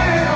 Yeah.